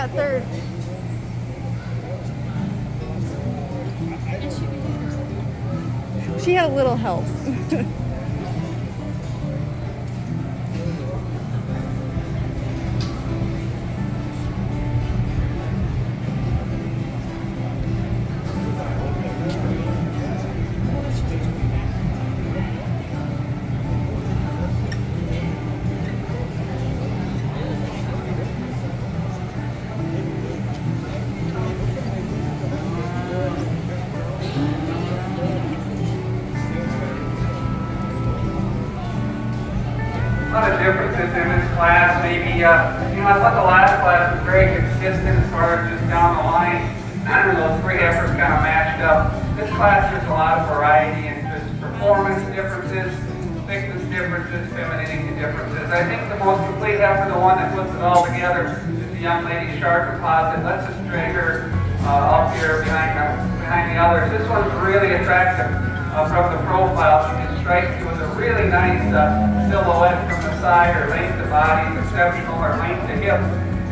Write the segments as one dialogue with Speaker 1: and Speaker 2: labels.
Speaker 1: got third. She
Speaker 2: had a little help.
Speaker 3: others. This one's really attractive uh, from the profile. She just strikes you with a really nice uh, silhouette from the side. Her length of body is exceptional. Her length of hip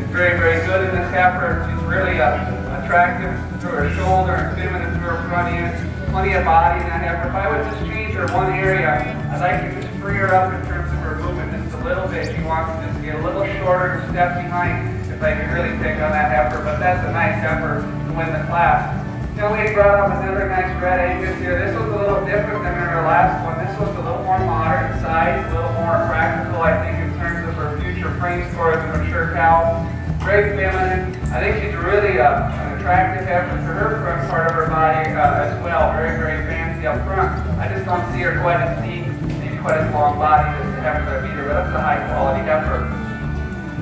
Speaker 3: is very, very good in this heifer. She's really uh, attractive through her shoulder and feminine through her front end. Plenty of body in that heifer. If I would just change her one area, I'd like to just free her up in terms of her movement just a little bit. She wants to just get a little shorter and step behind if I could really pick on that heifer. But that's a nice heifer to win the class. We brought up another nice red Angus here. This was a little different than our last one. This was a little more moderate size, a little more practical, I think, in terms of her future frame score as mature cow. Very feminine. I think she's really uh, an attractive heifer for her front part of her body uh, as well. Very, very fancy up front. I just don't see her quite as deep, maybe quite as long body as the heifer that beat her, but that's a high quality heifer.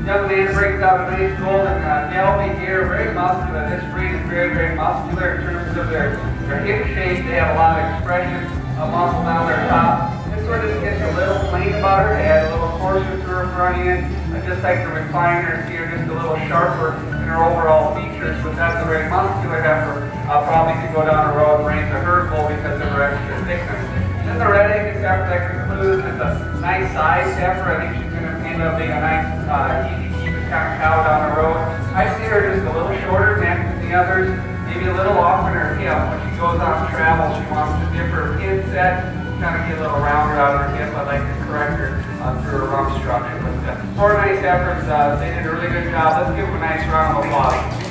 Speaker 3: Young man brings out a nice golden uh, Gelbvieh here, very muscular. This breed is very, very muscular in terms of their, their hip shape. They have a lot of expression of muscle down their top. This one just gets a little plain about her head, a little coarser to her front end. I just like the refiners here, just a little sharper in her overall features, but that's a very muscular heifer. I'll probably could go down the road and raise a herd bull because of her extra thickness. Then the red Angus heifer that concludes is a nice size heifer. I think she's to end up being a nice, uh, easy keep it kind of cow down the road. I see her just a little shorter neck than the others, maybe a little off in her hip. When she goes on travel, she wants to dip her pin set, kind of get a little rounder out of her hip. I'd like to correct her uh, through her rump structure. But uh, four nice efforts. Uh, they did a really good job. Let's give them a nice round of applause.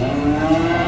Speaker 3: I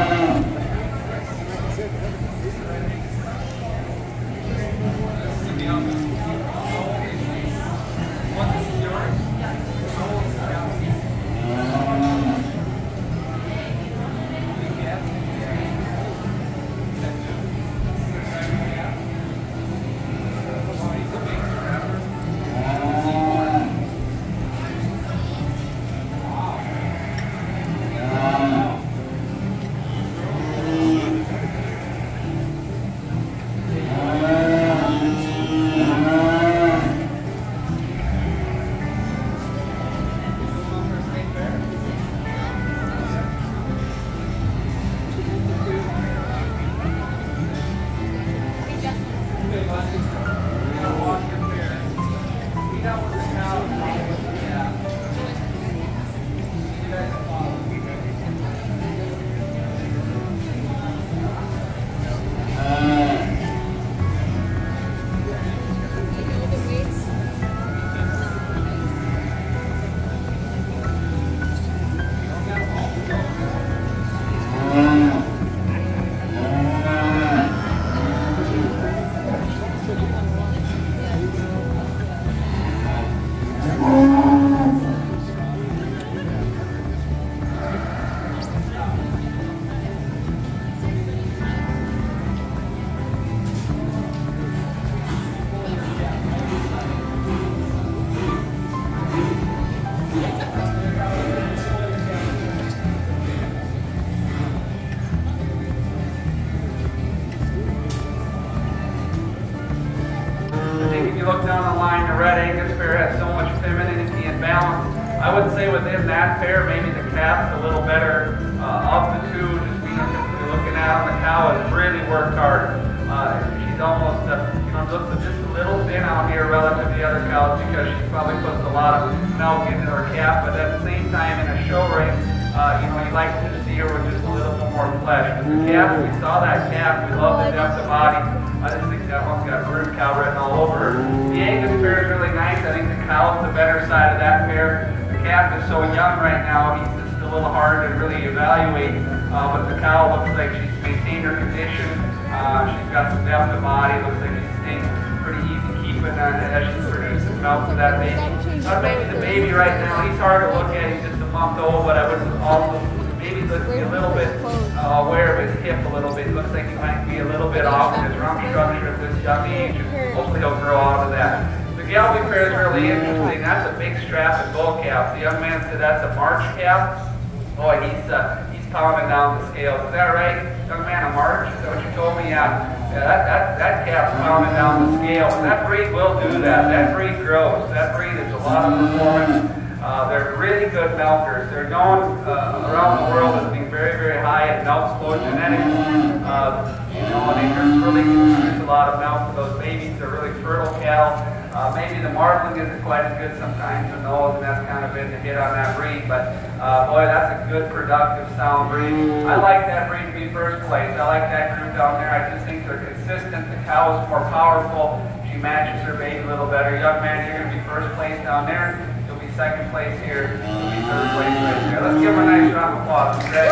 Speaker 3: race, uh, you know, you like to see her with just a little bit more flesh. But the calf, we saw that calf. We love the depth of body. I just think that one's got brood cow written all over. The Angus pair is really nice. I think the cow is the better side of that pair. The calf is so young right now, he's just a little hard to really evaluate. Uh, but the cow looks like she's maintained her condition. Uh, she's got some depth of body. Looks like she's staying pretty easy keeping uh, as she's producing milk for that baby. Uh, maybe the baby right now, he's hard to look at. He's just month old, but I would also maybe looks a little bit uh, aware of his hip a little bit. Looks like he might be a little bit off in his rump structure at this young age. Hopefully he'll grow out of that. The Gelbvieh Fair is really interesting. That's a big strap and bull calf. The young man said that's a March calf. Boy, he's uh, he's pounding down the scales. Is that right, young man? A March? Is that what you told me? Yeah. Yeah, that, that, that calf's pounding down the scale. And that breed will do that. That breed grows. That breed is a lot of performance. Uh, they're really good milkers. They're known uh, around the world as being very, very high in milk flow genetics. Uh, you know, they just really produce a lot of milk for those babies. They're really fertile cattle. Uh, maybe the marbling isn't quite as good sometimes in those, and that's kind of been the hit on that breed. But uh, boy, that's a good, productive, sound breed. I like that breed to be first place. I like that group down there. I just think they're consistent. The cow is more powerful. She matches her baby a little better. Young man, you're going to be first place down there. Second place here. Third place right there. Let's give them a nice round of applause. Okay?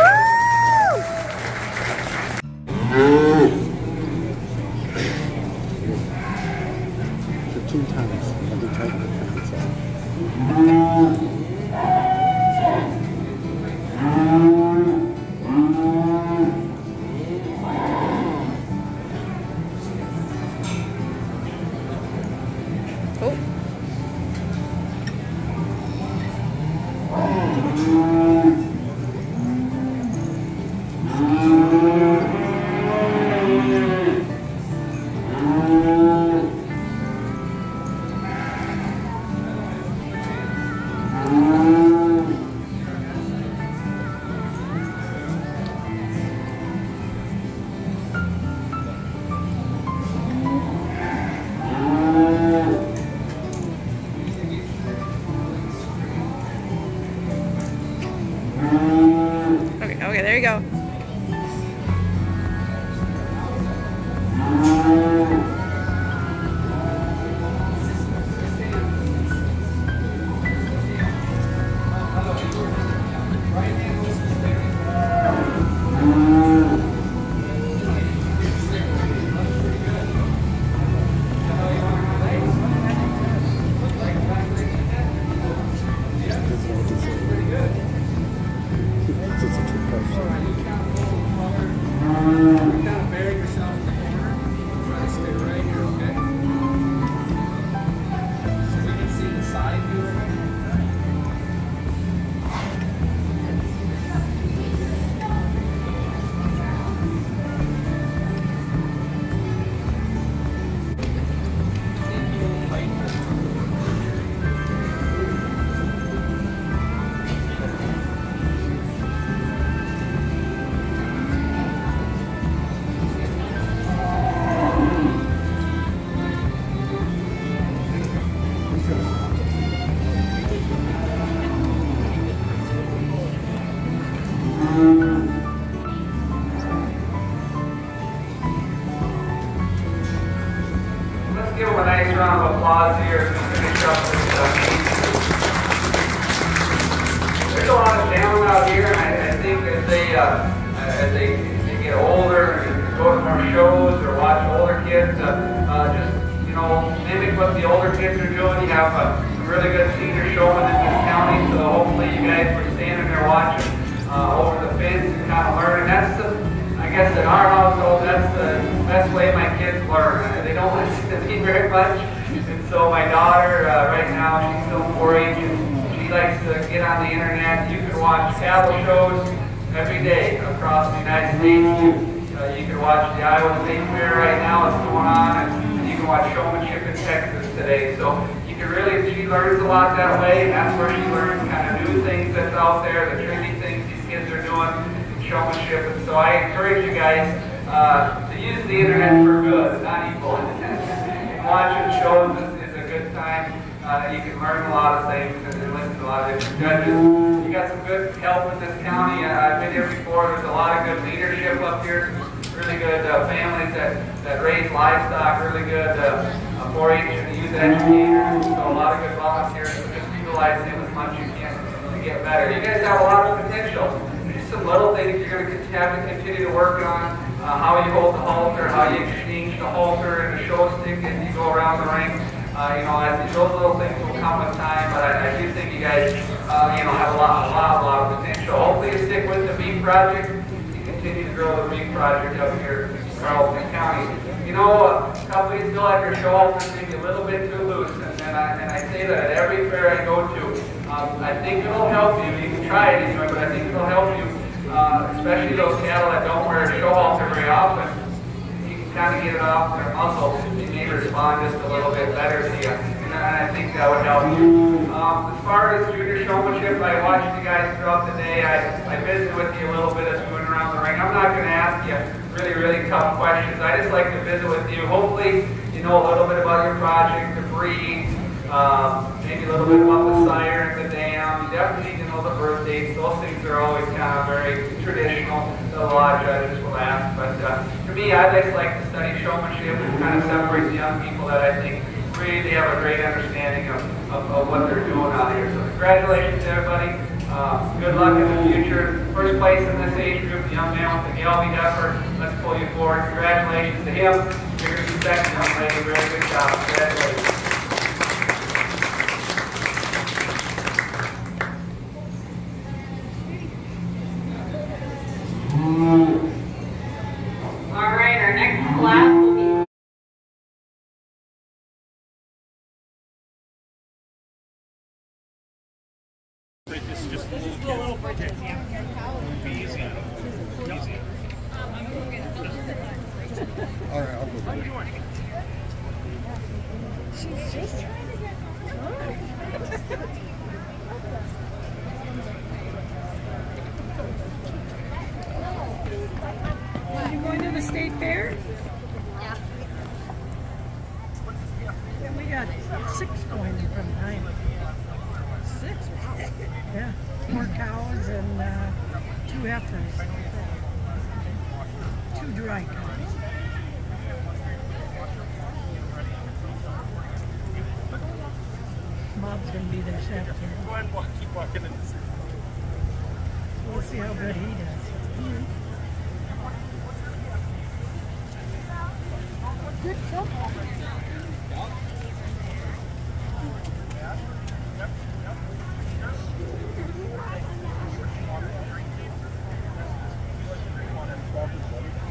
Speaker 3: Give them a nice round of applause here as finish up this uh, There's a lot of talent out here, and I, I think as they, uh, as they, they get older, and go to more shows or watch older kids, uh, uh, just, you know, mimic what the older kids are doing. You have uh, some really good senior showmen in this county, so hopefully you guys were standing there watching uh, over the fence and kind of learning. That's the, I guess in our household, that's the best way my kids learn. Don't listen to me very much. And so my daughter, uh, right now, she's still 4-H and she likes to get on the internet. You can watch cattle shows every day across the United States. You, uh, you can watch the Iowa State Fair right now, it's going on, and you can watch showmanship in Texas today. So you can really, she learns a lot that way, and that's where she learns kind of new things that's out there, the trendy things these kids are doing showmanship. And so I encourage you guys uh, use the internet for good, not evil. watching shows is, is a good time. Uh, you can learn a lot of things and, and listen to a lot of different judges. You got some good help in this county. Uh, I've been here before. There's a lot of good leadership up here. Really good uh, families that, that raise livestock. Really good uh, 4-H and youth educators. So a lot of good volunteers. So just utilize them as much as you can to get better. You guys have a lot of potential just some little things you're going to have to continue to work on. Uh, how you hold the halter, how you exchange the halter and the show stick as you go around the ring. Uh, you know, I think those little things will come with time, but I, I do think you guys, uh, you know, have a lot, a lot, a lot of potential. Hopefully you stick with the B project and continue to grow the REAP project up here in Carlton County. You know, uh, companies feel like their shoulders maybe a little bit too loose, and, and, I, and I say that at every fair I go to. Um, I think it'll help you. You can try it anyway, but I think it'll help you, uh, especially those cattle that don't wear halter very often you can kind of get it off their muscle, they may respond just a little bit better to you. And I think that would help you. Um, as far as junior showmanship, I watched you guys throughout the day. I, I visited with you a little bit as we went around the ring. I'm not going to ask you really, really tough questions. I just like to visit with you. Hopefully, you know a little bit about your project, the breeds, um, maybe a little bit about the sire and the dam. You definitely know the birth dates. Those things are always kind of very traditional. that A lot of judges will ask. But uh, for me, I just like to study showmanship and kind of separate the young people that I think really have a great understanding of, of, of what they're doing out here. So congratulations to everybody. Uh, good luck in the future. First place in this age group, the young man with the Gelbvieh heifer. Let's pull you forward. Congratulations to him. Going second, young lady. Very good job. Congratulations.
Speaker 4: All right, our next class will be.
Speaker 5: All right, I'll go.
Speaker 6: You going to the state fair? Yeah, we got six going from nine. Six? Yeah, four cows and uh, two heifers. Two dry cows. Bob's gonna be there Saturday.
Speaker 7: Go ahead and walk, keep walking in this.
Speaker 6: We'll see how good he does.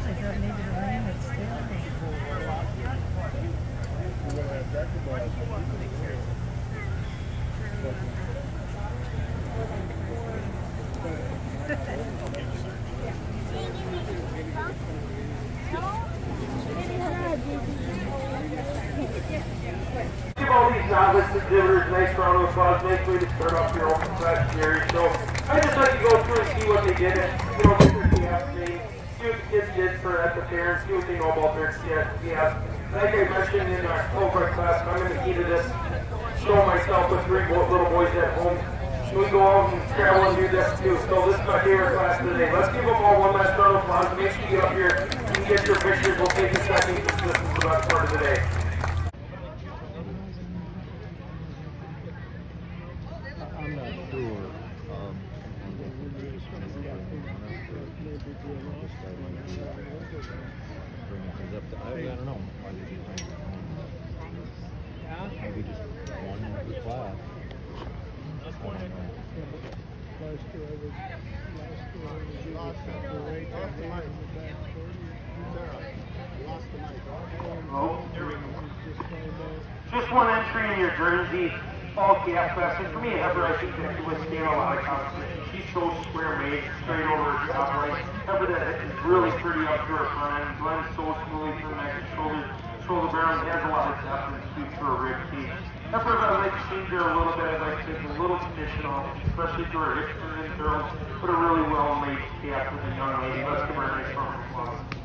Speaker 6: I thought maybe the rain would stay.
Speaker 8: Give all these non-listed exhibitors a nice way to start off your open class series. So I just like to go through and see what they did. And, you know, their CF name, see what the kids did for at the and see what they know about their. CF. Like I mentioned in our Fulbright class, I'm in the heat of this. Show myself with three little boys at home. We go out and travel and do this too. So this is my favorite class today. Let's give them all one last round of applause. Make sure you get up here and get your pictures. We'll take a second because this is the best part of the day.
Speaker 5: I'm not sure. Um, up to, I, I don't know. Why did you bring it? Maybe just one per class. I don't know.
Speaker 8: Just one entry in your Jersey calf class. And for me, Heather, I think that he was withstand a lot of competition. She's so square made, straight over her top right. Heather that is really pretty up to her front end, blends so smoothly from neck to shoulder, shoulder barrel, and has a lot of depth and sweep to her rib cage. Heather, I like to change her a little bit. I'd like to take a little condition off, especially to her hips and. Put a really well made calf with a young lady. Let's give her a nice round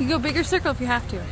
Speaker 2: You go bigger circle if you have to.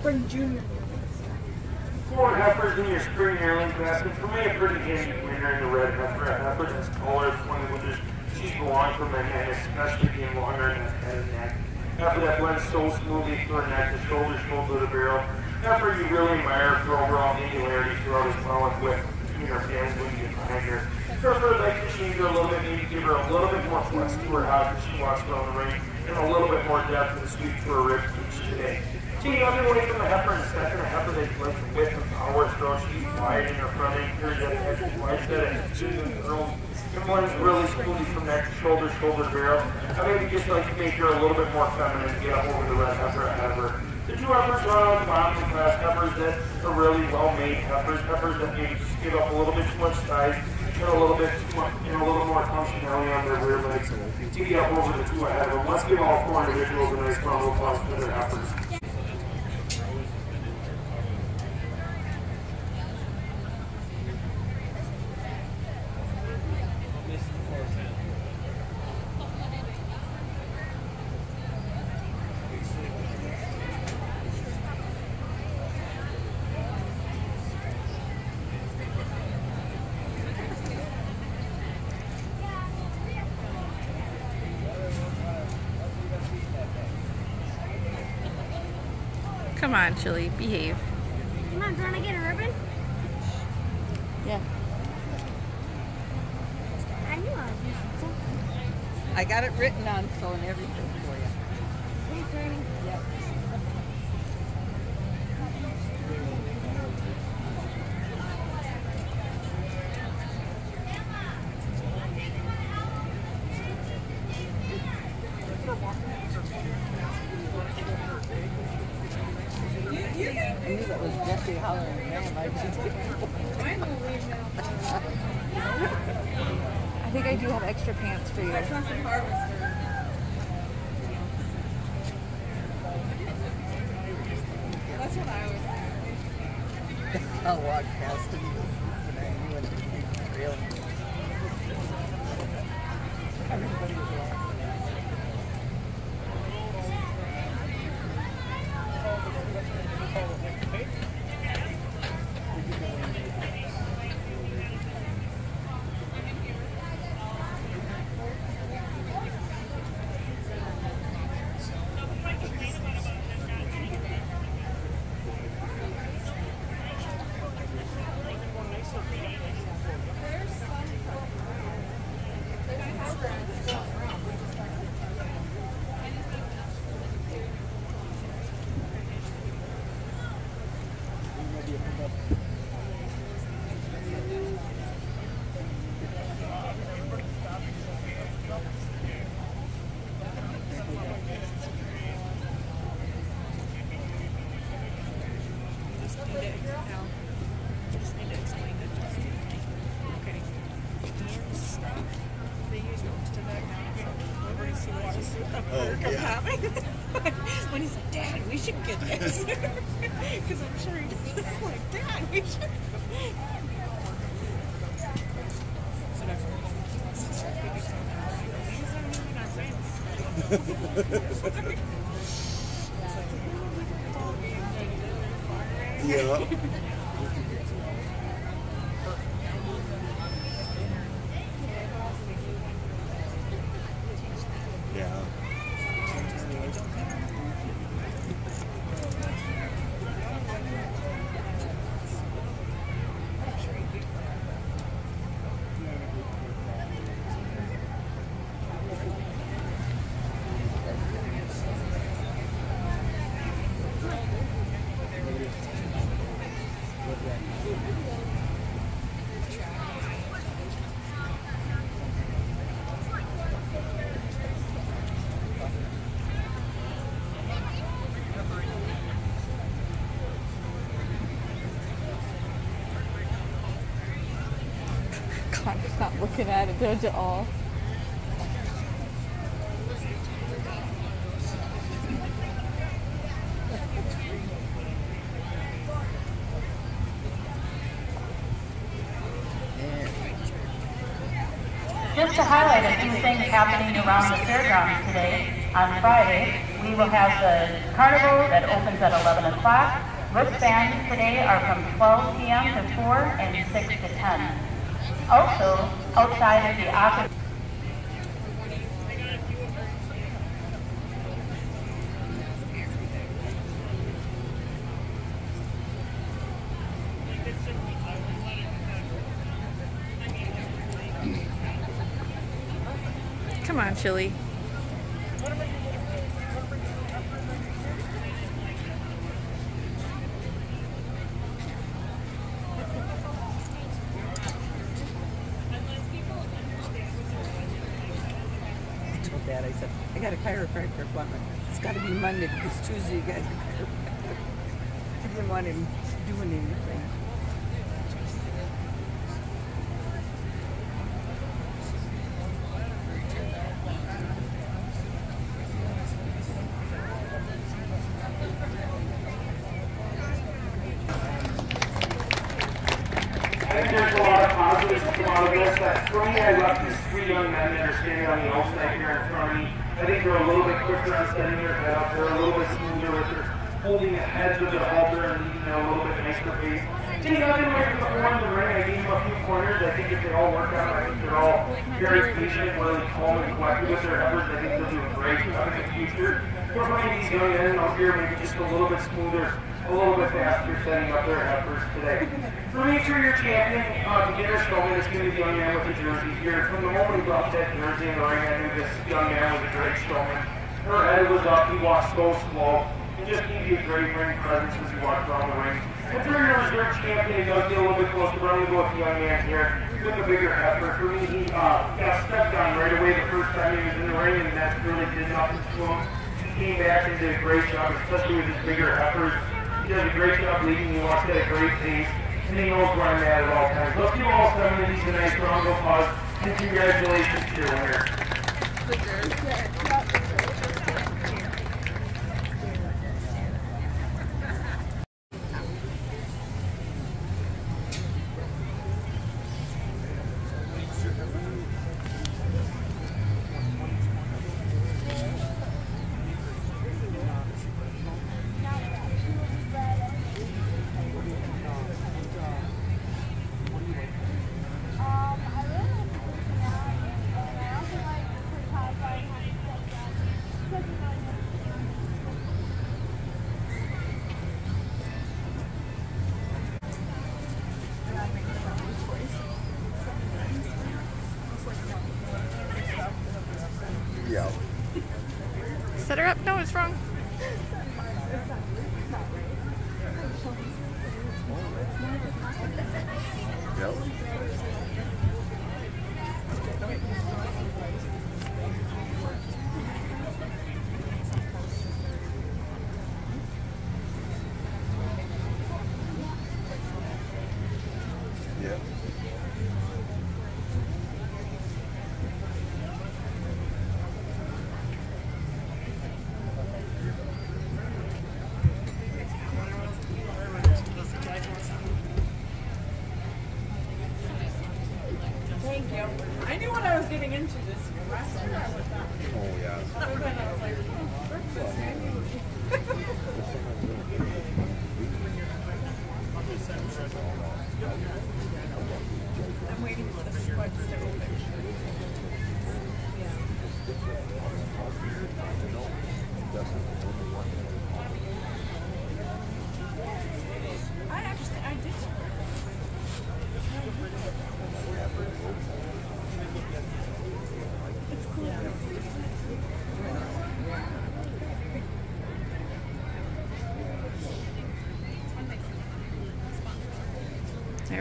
Speaker 6: Spring Junior.
Speaker 8: Four heifers in your spring yearling basket. For me, a pretty handy winner in the red heifer. A heifer that's taller, it's one of the winters. She's belonged for men, and especially being longer in the head and neck. Heifer that blends so smoothly through her neck, the shoulders go to the barrel. Heifer you really admire for overall angularity throughout his well and between her hands when you behind her. For her leg to change a little bit, maybe give her a little bit more flex to her as she walks down the ring, and a little bit more depth and sweep to her ribs each today. Taking other away from the heifer and stepping a heifer that like the width of power throw. She's wide in her front end, here yet she's wide set and smooth and curls. Good one's really smoothly from to shoulder, shoulder barrel. I maybe just like to make her a little bit more feminine get up over the red heifer ahead of her. Heifers are on the bottom of the class heifers that are really well made heifers, heifers that maybe give up a little bit too much size and a little bit too much, and a little more functionality on their rear legs get up over the two ahead of them. Let's give all four individuals a nice round of applause for their efforts.
Speaker 2: Behave.
Speaker 9: Come on, do you want to get a ribbon?
Speaker 2: Yeah.
Speaker 9: I knew I something.
Speaker 10: I got it written on so and everything for you.
Speaker 2: Looking at it, don't you all?
Speaker 11: Just to highlight a few things happening around the fairgrounds today, on Friday, we will have the carnival that opens at 11 o'clock. Wristbands today are from 12 p.m. to 4 and 6 to 10. Also, outside of the opera
Speaker 2: Come on, Chili.
Speaker 10: I told Dad, I said, I got a chiropractor appointment. It's got to be Monday because Tuesday you got a chiropractor. I didn't want him doing anything.
Speaker 8: I think there's a lot of positives to come out of this. That for me, I left these three young men that are standing on the outside here in front of me. I think they're a little bit quicker on setting their head up. They're a little bit smoother with their holding the heads of their halter and leading at a little bit nicer pace. Take nothing away from the four in the ring. I gave them a few corners. I think if they all work out, I think they're all very patient, really calm and collected with their efforts. I think they'll do a great job in the future. But for these young men out here, maybe just a little bit faster setting up their efforts today. For me, for your champion, uh, beginner showman is going to be the young man with the jersey here. From the moment he brought that jersey in the ring, I knew this young man was a great showman. Her head was up, he walked so slow. It just gave you a great ring presence as he walked around the ring. And for your reserve champion, he does get a little bit closer, but I'm going to go with the young man here. With a bigger effort. For me, he uh, got stepped on right away the first time he was in the ring, and that really did nothing to him. Came back and did a great job, especially with his bigger efforts. He does a great job leading. He walks at a great pace. And he knows where I'm at at all times. Let's give all seven of these a nice round of applause. And congratulations to your winner.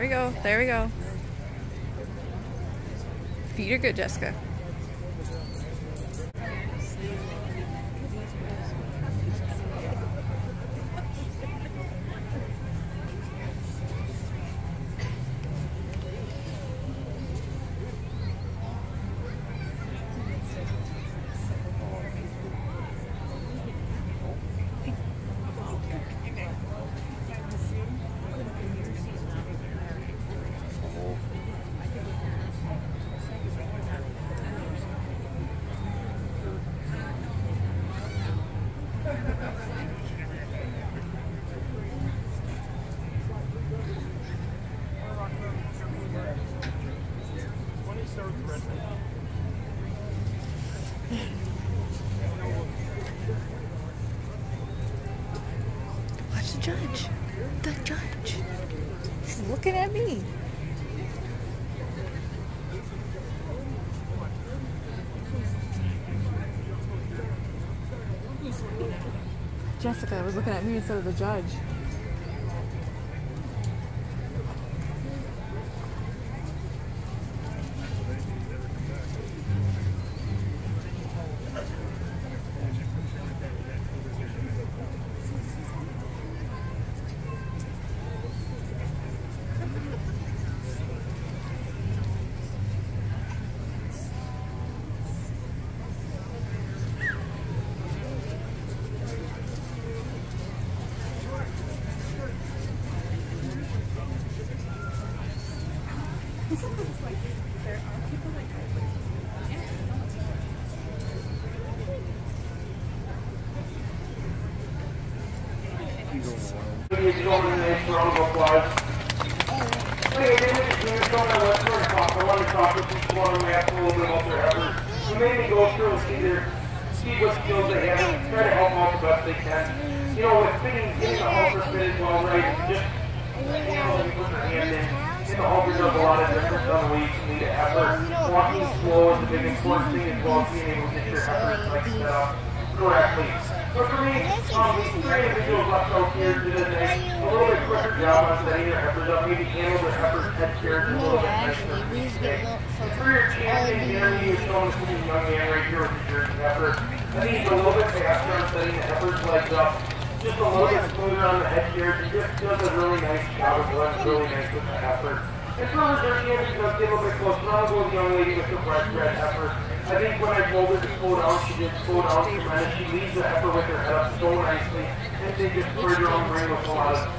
Speaker 2: We go. There we go. Feet are good, Jessica. Jessica was looking at me instead of the judge.
Speaker 8: Stone. I went to talk. To talk with each one of them, ask a little bit about their efforts. We mainly go through and see their, see what skills they have, and try to help out the best they can. You know, with fitting, getting the halter fitted well right, just handle and put their hand in. In the halter does a lot of on the way you need an effort. Walking slow is a big important thing as well being able to get your effort like set up correctly. So for me, um, these three individuals left out here did a nice, little bit quicker job on setting their efforts up, maybe handled their efforts head carriage a little bit for your champion, you're showing young man right here with the jersey effort. I think he's a little bit faster on setting the efforts legs up, just a little bit smoother on the head. He just does a really nice job of running really nice with the effort. And for reserve champion, he does get a little bit. I'll go the young lady with the breast red effort. I think when I told her to slow down, she did slow down tremendous. She leads the effort with her head up so nicely. And they just put her own ring with a lot of